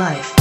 life.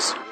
This